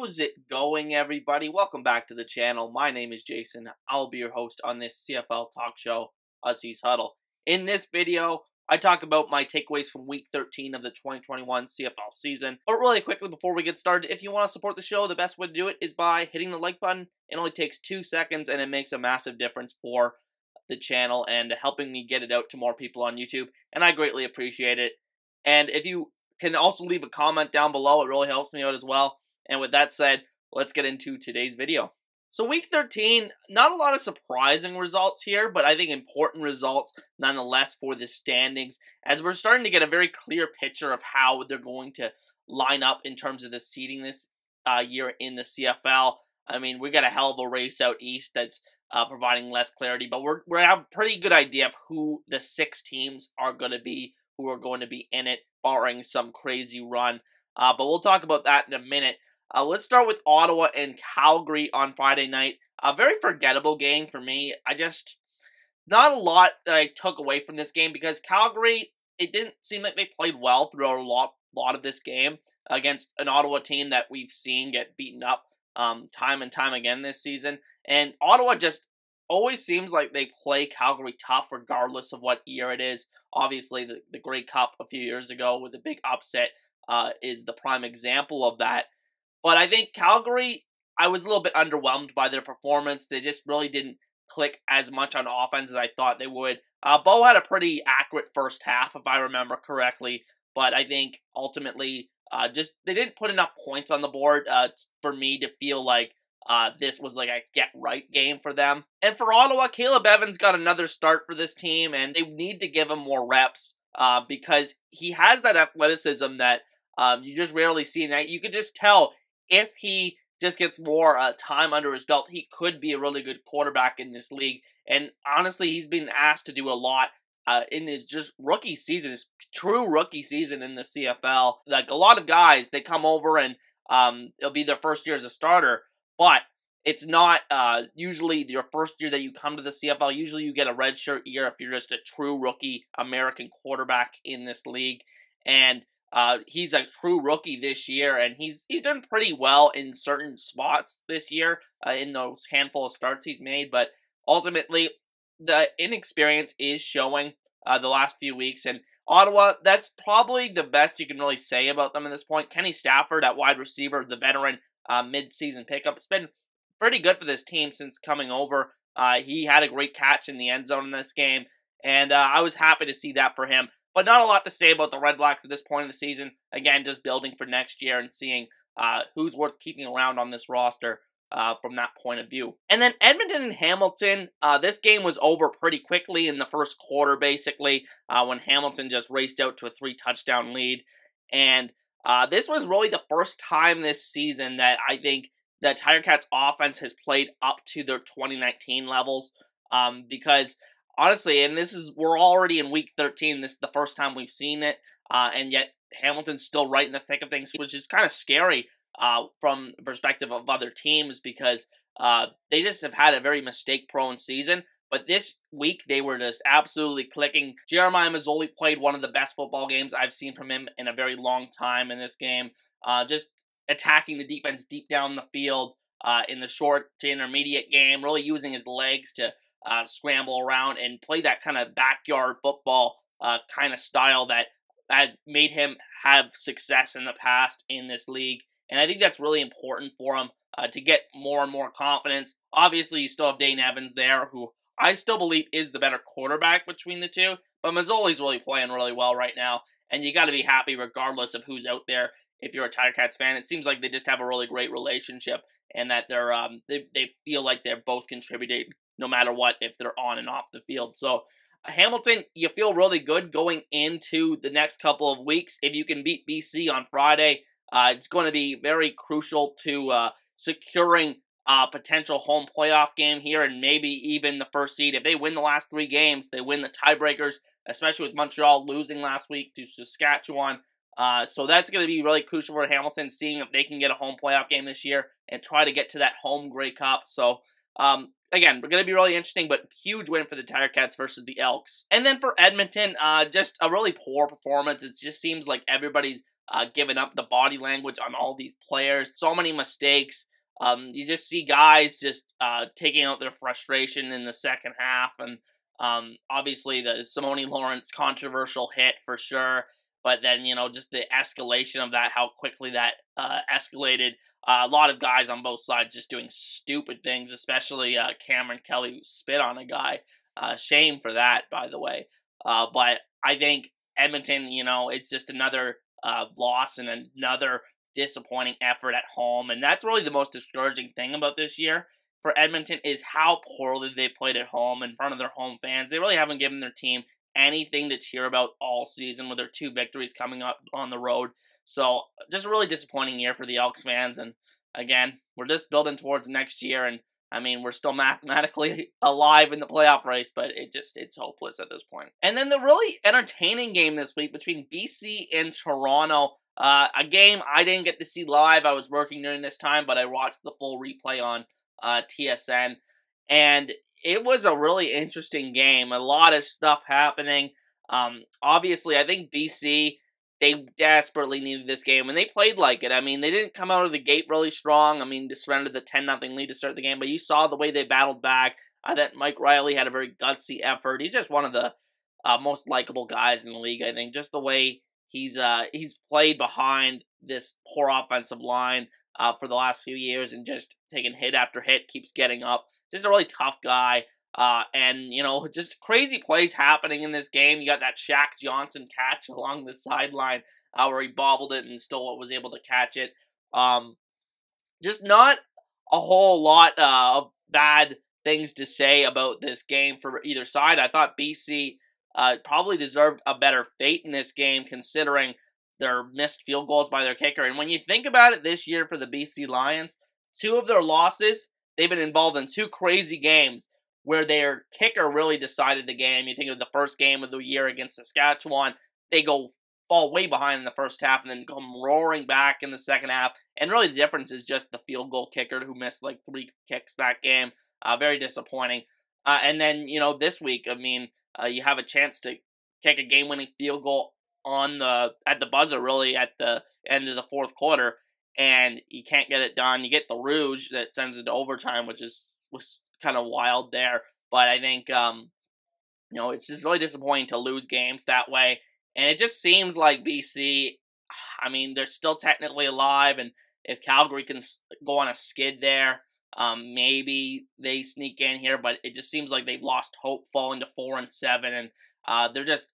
How's it going, everybody? Welcome back to the channel. My name is Jason. I'll be your host on this CFL talk show, Hussey's Huddle. In this video, I talk about my takeaways from Week 13 of the 2021 CFL season. But really quickly, before we get started, if you want to support the show, the best way to do it is by hitting the like button. It only takes two seconds, and it makes a massive difference for the channel and helping me get it out to more people on YouTube, and I greatly appreciate it. And if you can also leave a comment down below, it really helps me out as well. And with that said, let's get into today's video. So week 13, not a lot of surprising results here, but I think important results nonetheless for the standings as we're starting to get a very clear picture of how they're going to line up in terms of the seeding this uh, year in the CFL. I mean, we got a hell of a race out east that's uh, providing less clarity, but we're, we have a pretty good idea of who the six teams are going to be, who are going to be in it, barring some crazy run. Uh, but we'll talk about that in a minute. Uh, let's start with Ottawa and Calgary on Friday night. A very forgettable game for me. I just not a lot that I took away from this game because Calgary. It didn't seem like they played well throughout a lot lot of this game against an Ottawa team that we've seen get beaten up um, time and time again this season. And Ottawa just always seems like they play Calgary tough regardless of what year it is. Obviously, the, the Grey Cup a few years ago with the big upset uh, is the prime example of that. But I think Calgary, I was a little bit underwhelmed by their performance. They just really didn't click as much on offense as I thought they would. Uh, Bo had a pretty accurate first half, if I remember correctly, but I think ultimately, uh, just they didn't put enough points on the board uh, for me to feel like uh, this was like a get right game for them. And for Ottawa, Caleb Evans got another start for this team, and they need to give him more reps uh, because he has that athleticism that um, you just rarely see. And you could just tell if he just gets more uh, time under his belt, he could be a really good quarterback in this league. And honestly, he's been asked to do a lot uh, in his just rookie season, his true rookie season in the CFL. Like a lot of guys, they come over and um, it'll be their first year as a starter, but it's not uh, usually your first year that you come to the CFL. Usually, you get a redshirt year if you're just a true rookie American quarterback in this league. And uh, he's a true rookie this year, and he's he's done pretty well in certain spots this year uh, in those handful of starts he's made. But ultimately, the inexperience is showing uh, the last few weeks. And Ottawa, that's probably the best you can really say about them at this point. Kenny Stafford at wide receiver, the veteran uh, mid-season pickup. It's been pretty good for this team since coming over. Uh, he had a great catch in the end zone in this game, and uh, I was happy to see that for him. But not a lot to say about the Red Blacks at this point in the season. Again, just building for next year and seeing uh, who's worth keeping around on this roster. Uh, from that point of view. And then Edmonton and Hamilton, uh, this game was over pretty quickly in the first quarter, basically, uh, when Hamilton just raced out to a three touchdown lead. And uh, this was really the first time this season that I think the Tiger Cats offense has played up to their 2019 levels. Um, because honestly, and this is we're already in week 13. This is the first time we've seen it, uh, and yet Hamilton's still right in the thick of things, which is kind of scary uh, from the perspective of other teams because uh, they just have had a very mistake-prone season. But this week, they were just absolutely clicking. Jeremiah Masoli played one of the best football games I've seen from him in a very long time in this game. Uh, just attacking the defense deep down the field uh, in the short to intermediate game, really using his legs to uh, scramble around and play that kind of backyard football uh, kind of style that has made him have success in the past in this league. And I think that's really important for him uh, to get more and more confidence. Obviously, you still have Dane Evans there, who I still believe is the better quarterback between the two. But Masoli's really playing really well right now, and you got to be happy regardless of who's out there. If you're a Tiger Cats fan, it seems like they just have a really great relationship, and that they're um they they feel like they're both contributing no matter what if they're on and off the field. So Hamilton, you feel really good going into the next couple of weeks. If you can beat BC on Friday, uh, it's going to be very crucial to uh, securing a potential home playoff game here and maybe even the first seed. If they win the last three games, they win the tiebreakers, especially with Montreal losing last week to Saskatchewan. Uh, so that's going to be really crucial for Hamilton, seeing if they can get a home playoff game this year and try to get to that home Grey Cup. So um, again, we're going to be really interesting, but huge win for the Tiger Cats versus the Elks. And then for Edmonton, uh, just a really poor performance. It just seems like everybody's uh, giving up the body language on all these players. So many mistakes. Um, you just see guys just uh, taking out their frustration in the second half, and um, obviously the Simoni Lawrence controversial hit for sure. But then you know just the escalation of that, how quickly that uh, escalated. Uh, a lot of guys on both sides just doing stupid things, especially uh, Cameron Kelly who spit on a guy. Uh, shame for that, by the way. Uh, but I think Edmonton, you know, it's just another loss and another disappointing effort at home. And that's really the most discouraging thing about this year for Edmonton is how poorly they played at home in front of their home fans. They really haven't given their team anything to cheer about all season with their two victories coming up on the road. So just a really disappointing year for the Elks fans. And again, we're just building towards next year. And I mean, we're still mathematically alive in the playoff race, but it just it's hopeless at this point. And then the really entertaining game this week between BC and Toronto. Uh, a game I didn't get to see live. I was working during this time, but I watched the full replay on uh, TSN. And it was a really interesting game. A lot of stuff happening. Um, obviously, I think BC they desperately needed this game, and they played like it. I mean, they didn't come out of the gate really strong. I mean, they surrendered the ten nothing lead to start the game, but you saw the way they battled back. I thought Mike Reilly had a very gutsy effort. He's just one of the uh, most likable guys in the league. I think just the way he's uh, he's played behind this poor offensive line uh, for the last few years and just taking hit after hit, keeps getting up. Just a really tough guy. Uh, and, you know, just crazy plays happening in this game. You got that Shaq Johnson catch along the sideline uh, where he bobbled it and still was able to catch it. Um, just not a whole lot uh, of bad things to say about this game for either side. I thought BC uh, probably deserved a better fate in this game considering their missed field goals by their kicker. And when you think about it this year for the BC Lions, two of their losses, they've been involved in two crazy games where their kicker really decided the game. You think of the first game of the year against Saskatchewan, they go fall way behind in the first half and then come roaring back in the second half. And really the difference is just the field goal kicker who missed like three kicks that game. Uh, very disappointing. Uh, and then, you know, this week, I mean, uh, you have a chance to kick a game winning field goal on the at the buzzer really at the end of the fourth quarter and you can't get it done. You get the rouge that sends it to overtime, which is was kind of wild there. But I think um, you know it's just really disappointing to lose games that way. And it just seems like BC. I mean, they're still technically alive, and if Calgary can go on a skid there, um, maybe they sneak in here. But it just seems like they've lost hope, falling to four and seven, and uh, they're just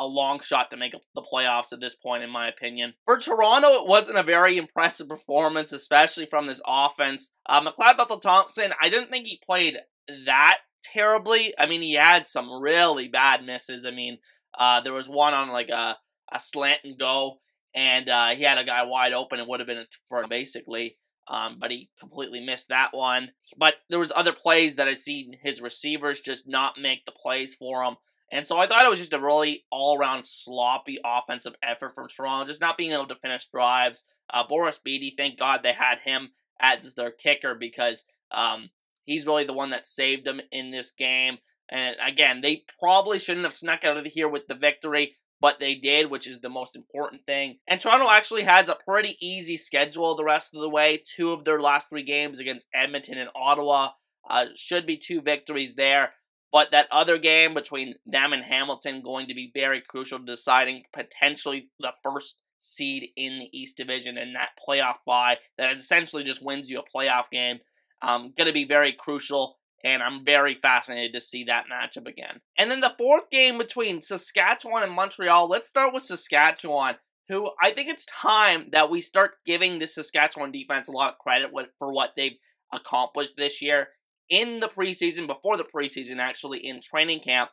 a long shot to make the playoffs at this point, in my opinion. For Toronto, it wasn't a very impressive performance, especially from this offense. Uh, McLeod Bethel Thompson, I didn't think he played that terribly. I mean, he had some really bad misses. I mean, uh, there was one on like a, a slant and go, and uh, he had a guy wide open. It would have been for basically. Um, but he completely missed that one. But there was other plays that I seen his receivers just not make the plays for him. And so I thought it was just a really all around sloppy offensive effort from Toronto, just not being able to finish drives. Uh, Boris Bede, thank God they had him as their kicker because um, he's really the one that saved them in this game. And again, they probably shouldn't have snuck out of here with the victory, but they did, which is the most important thing. And Toronto actually has a pretty easy schedule the rest of the way. Two of their last three games against Edmonton and Ottawa uh, should be two victories there. But that other game between them and Hamilton going to be very crucial to deciding potentially the first seed in the East Division and that playoff bye that essentially just wins you a playoff game. Um, going to be very crucial, and I'm very fascinated to see that matchup again. And then the fourth game between Saskatchewan and Montreal. Let's start with Saskatchewan, who I think it's time that we start giving the Saskatchewan defense a lot of credit for what they've accomplished this year in the preseason, before the preseason, actually, in training camp,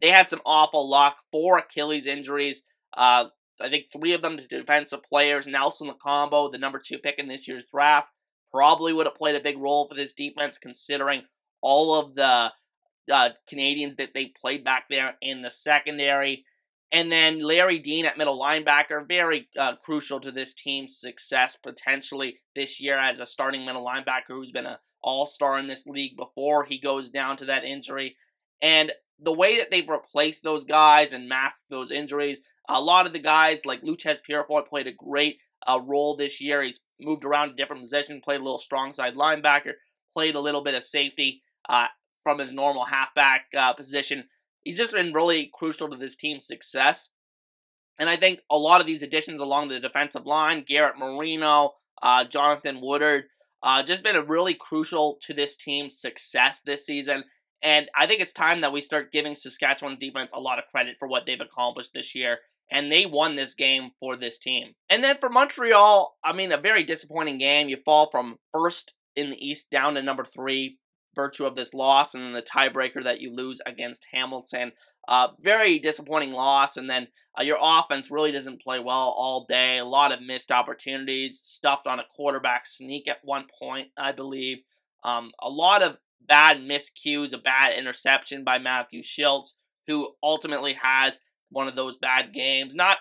they had some awful luck. Four Achilles injuries. Uh, I think three of them to defensive players. Nelson Lokombo, the number two pick in this year's draft, probably would have played a big role for this defense, considering all of the uh, Canadians that they played back there in the secondary. And then Larry Dean at middle linebacker, very uh, crucial to this team's success potentially this year as a starting middle linebacker who's been an all star in this league before he goes down to that injury. And the way that they've replaced those guys and masked those injuries, a lot of the guys like Loucheiz Purifoy played a great uh, role this year. He's moved around a different position, played a little strong side linebacker, played a little bit of safety uh, from his normal halfback uh, position. He's just been really crucial to this team's success. And I think a lot of these additions along the defensive line, Garrett Marino, uh, Jonathan Woodard, uh, just been really crucial to this team's success this season. And I think it's time that we start giving Saskatchewan's defense a lot of credit for what they've accomplished this year. And they won this game for this team. And then for Montreal, I mean, a very disappointing game. You fall from first in the East down to number three, virtue of this loss, and then the tiebreaker that you lose against Hamilton. Uh, very disappointing loss, and then uh, your offense really doesn't play well all day. A lot of missed opportunities, stuffed on a quarterback sneak at one point, I believe. Um, a lot of bad miscues, a bad interception by Matthew Shiltz, who ultimately has one of those bad games. Not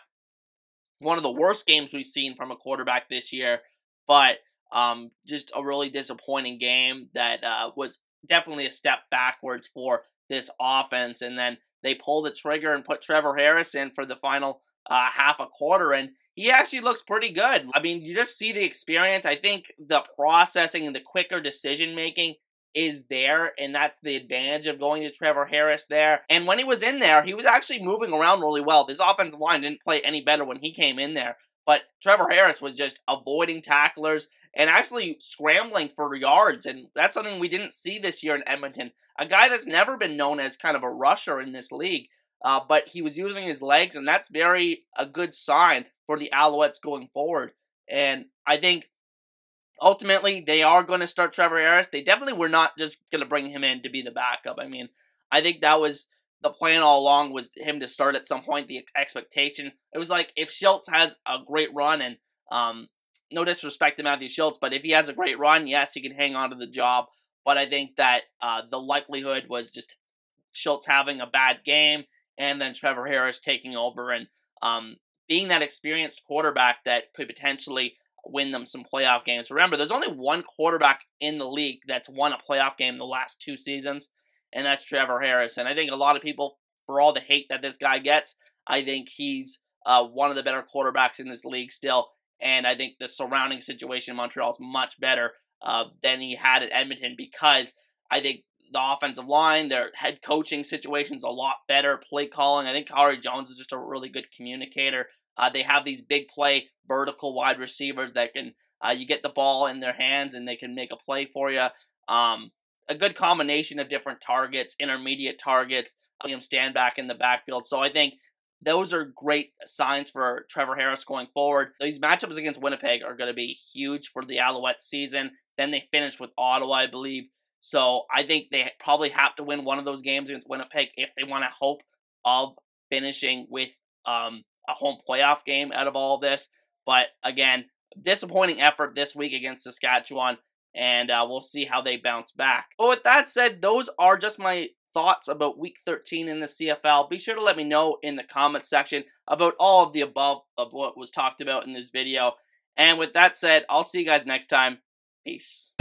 one of the worst games we've seen from a quarterback this year, but um, just a really disappointing game that uh, was definitely a step backwards for this offense. And then they pull the trigger and put Trevor Harris in for the final uh, half a quarter, and he actually looks pretty good. I mean, you just see the experience. I think the processing and the quicker decision making is there, and that's the advantage of going to Trevor Harris there. And when he was in there, he was actually moving around really well. This offensive line didn't play any better when he came in there, but Trevor Harris was just avoiding tacklers and actually scrambling for yards, and that's something we didn't see this year in Edmonton. A guy that's never been known as kind of a rusher in this league. Uh, but he was using his legs, and that's very a good sign for the Alouettes going forward. And I think ultimately they are going to start Trevor Harris. They definitely were not just going to bring him in to be the backup. I mean, I think that was the plan all along was him to start at some point. The expectation it was like if Shiltz has a great run and um, no disrespect to Matthew Shiltz, but if he has a great run, yes, he can hang on to the job. But I think that uh, the likelihood was just Shiltz having a bad game and then Trevor Harris taking over and um, being that experienced quarterback that could potentially win them some playoff games. Remember, there's only one quarterback in the league that's won a playoff game the last two seasons, and that's Trevor Harris. And I think a lot of people, for all the hate that this guy gets, I think he's uh, one of the better quarterbacks in this league still. And I think the surrounding situation in Montreal is much better uh, than he had at Edmonton because I think the offensive line, their head coaching situation's a lot better. Play calling, I think Khari Jones is just a really good communicator. Uh, they have these big play vertical wide receivers that can uh, you get the ball in their hands and they can make a play for you. Um, a good combination of different targets, intermediate targets. William Stanback in the backfield. So I think those are great signs for Trevor Harris going forward. These matchups against Winnipeg are going to be huge for the Alouette season. Then they finish with Ottawa, I believe. So I think they probably have to win one of those games against Winnipeg if they want to hope of finishing with um, a home playoff game out of all of this. But again, disappointing effort this week against Saskatchewan, and uh, we'll see how they bounce back. But with that said, those are just my thoughts about week 13 in the CFL. Be sure to let me know in the comments section about all of the above of what was talked about in this video. And with that said, I'll see you guys next time. Peace.